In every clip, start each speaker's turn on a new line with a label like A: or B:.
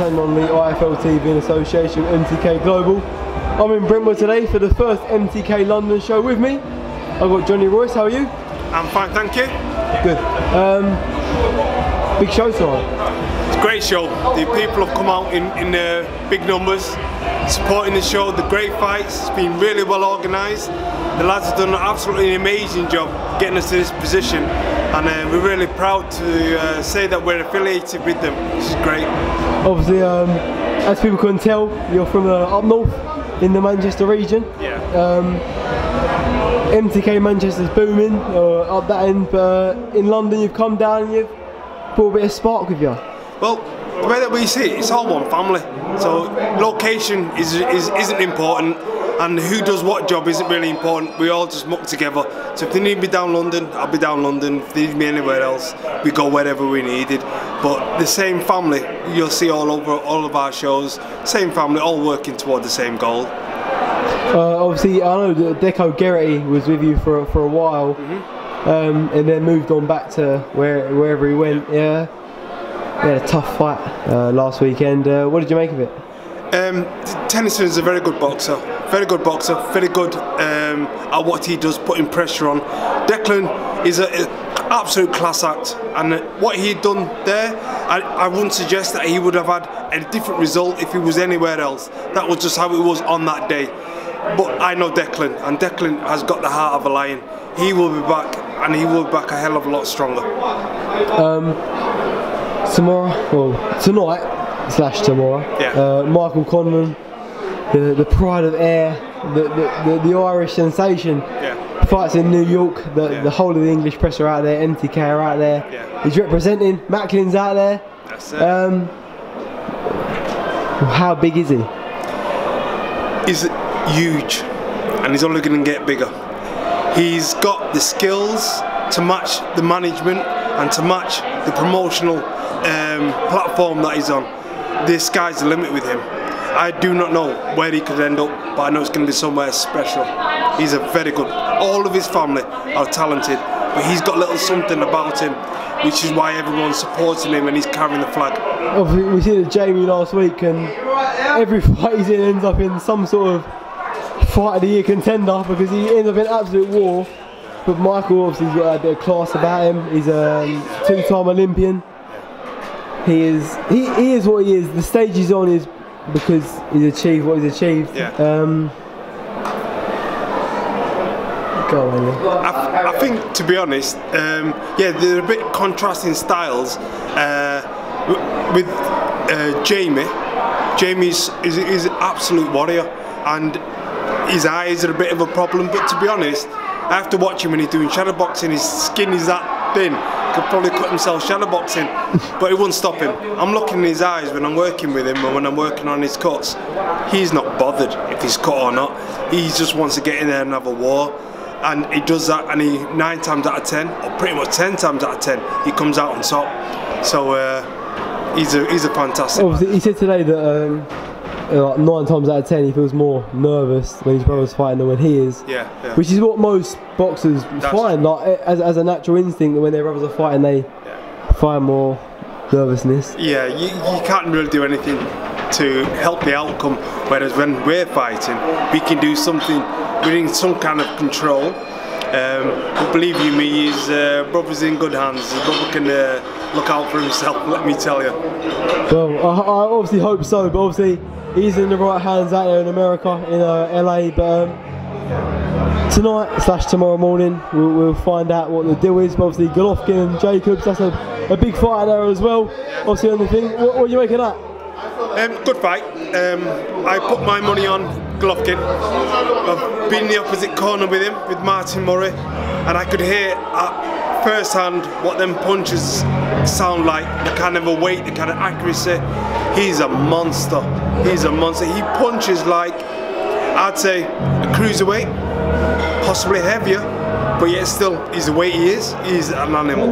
A: and on the IFL TV in association with MTK Global. I'm in Brentwood today for the first MTK London show with me. I've got Johnny Roye, how are you?
B: I'm fine, thank you.
A: Good. Um, big show tonight.
B: It's a great show. The people have come out in, in uh, big numbers, supporting the show. The great fights. It's been really well organised. The lads have done an absolutely amazing job getting us to this position, and uh, we're really proud to uh, say that we're affiliated with them. This is great.
A: Obviously, um, as people can tell, you're from uh, up north in the Manchester region.
B: Yeah.
A: Um, MTK Manchester's booming uh, up that end, but uh, in London you've come down and you've brought a bit of spark with you.
B: Well, the way that we see it, it's all one family. So location is, is isn't important, and who does what job isn't really important. We all just muck together. So if they need me down London, I'll be down London. If they need me anywhere else, we go wherever we needed. But the same family, you'll see all over all of our shows. Same family, all working toward the same goal.
A: Uh, obviously, I know that Deco Geraghty was with you for for a while,
B: Mm-hmm.
A: um, and then moved on back to where wherever he went. Yeah, he had a tough fight uh, last weekend. Uh, what did you make of it?
B: Um, Tennyson is a very good boxer, very good boxer, very good um, at what he does, putting pressure on. Declan is an absolute class act, and what he'd done there, I, I wouldn't suggest that he would have had a different result if he was anywhere else. That was just how it was on that day. But I know Declan, and Declan has got the heart of a lion. He will be back, and he will be back a hell of a lot stronger.
A: Tomorrow, well, tonight slash tomorrow.
B: Yeah.
A: Uh, Michael Conlan, the the pride of air, the the, the, the Irish sensation.
B: Yeah.
A: Fights in New York. The
B: Yeah.
A: the whole of the English press are out there. MTK are out there.
B: Yeah.
A: He's representing. Macklin's out there.
B: That's it.
A: Um, how big is he?
B: is huge and he's only going to get bigger. He's got the skills to match the management and to match the promotional um, platform that he's on. The sky's the limit with him. I do not know where he could end up, but I know it's going to be somewhere special. He's a very good. All of his family are talented, but he's got a little something about him, which is why everyone's supporting him and he's carrying the flag.
A: Obviously, we see the Jamie last week, and every fight he's in ends up in some sort of fight of the year contender because he ends up in absolute war. But Michael obviously has got a bit of class about him. He's a two-time Olympian. He is he, he is what he is. The stage he's on is because he's achieved what he's achieved.
B: Yeah.
A: Um, go on.
B: I, I think, to be honest, um, yeah, they're a bit contrasting styles. Uh, with uh, Jamie, Jamie's is, is an absolute warrior, and his eyes are a bit of a problem. But to be honest, after watching when he's doing shadow boxing, his skin is that thin. Could probably cut himself shadow boxing, but it wouldn't stop him. I'm looking in his eyes when I'm working with him, and when I'm working on his cuts, he's not bothered if he's cut or not. He just wants to get in there and have a war. And he does that and he nine times out of ten or pretty much ten times out of ten he comes out on top. So uh, he's a he's a fantastic
A: Obviously, he said today that um, like nine times out of ten he feels more nervous when his brother's fighting than when he is.
B: yeah, yeah.
A: Which is what most boxers find, like as, as a natural instinct that when their brothers are fighting, they find more nervousness.
B: yeah you, you can't really do anything to help the outcome whereas when we're fighting we can do something we're in some kind of control um, but believe you me his uh, brother's in good hands his brother can uh, look out for himself let me tell you
A: Well, I, I obviously hope so, but obviously he's in the right hands out there in America, in uh, LA. But um, tonight slash tomorrow morning, we'll, we'll find out what the deal is. But obviously, Golovkin and Jacobs, that's a, a big fight there as well. Obviously, on the thing, what, what are you making that?
B: Um, good fight. Um, I put my money on Golovkin. I've been in the opposite corner with him, with Martin Murray, and I could hear at first hand what them punches sound like, the kind of a weight, the kind of accuracy. He's a monster. He's a monster. He punches like, I'd say, a cruiserweight, possibly heavier, but yet still, he's the way he is. He's an animal.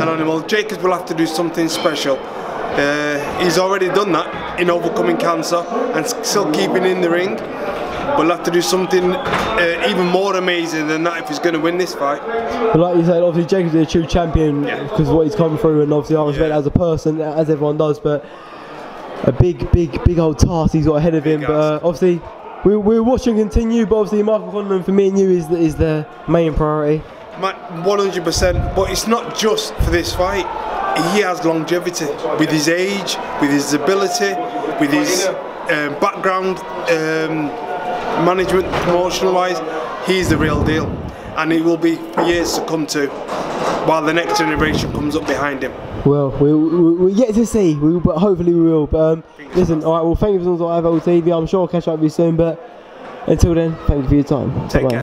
B: An animal. Jacobs will have to do something special. Uh, he's already done that in overcoming cancer and still keeping in the ring. But he'll have to do something uh, even more amazing than that if he's going to win this fight.
A: But like you said, obviously Jacobs is a true champion because of what he's come through, and obviously I respect
B: Yeah.
A: as a person, as everyone does. But a big, big, big old task he's got ahead of him. But uh, obviously, we, we're watching continue. But obviously, Michael Conlan for me and you is the, is the main priority.
B: Ma- 100%. But it's not just for this fight. He has longevity with his age, with his ability, with his um, background, um, management, promotional wise. He's the real deal. And it will be for years to come too, while the next generation comes up behind him.
A: Well, we, we, we're yet to see, we, but hopefully we will. But um, listen, all right. Well, thank you for listening to IFL TV. I'm sure I'll catch up with you soon. But until then, thank you for your time.
B: Take
A: Bye-bye.
B: care.